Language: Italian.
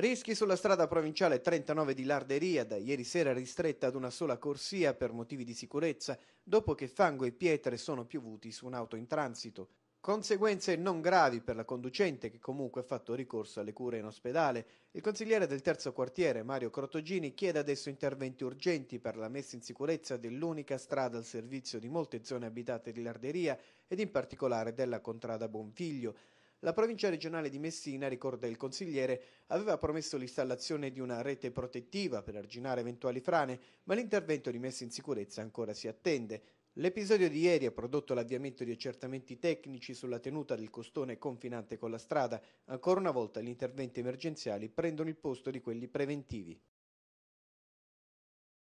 Rischi sulla strada provinciale 39 di Larderia, da ieri sera ristretta ad una sola corsia per motivi di sicurezza, dopo che fango e pietre sono piovuti su un'auto in transito. Conseguenze non gravi per la conducente che comunque ha fatto ricorso alle cure in ospedale. Il consigliere del terzo quartiere, Mario Crotogini, chiede adesso interventi urgenti per la messa in sicurezza dell'unica strada al servizio di molte zone abitate di Larderia ed in particolare della contrada Bonfiglio. La provincia regionale di Messina, ricorda il consigliere, aveva promesso l'installazione di una rete protettiva per arginare eventuali frane, ma l'intervento di messa in sicurezza ancora si attende. L'episodio di ieri ha prodotto l'avviamento di accertamenti tecnici sulla tenuta del costone confinante con la strada. Ancora una volta gli interventi emergenziali prendono il posto di quelli preventivi.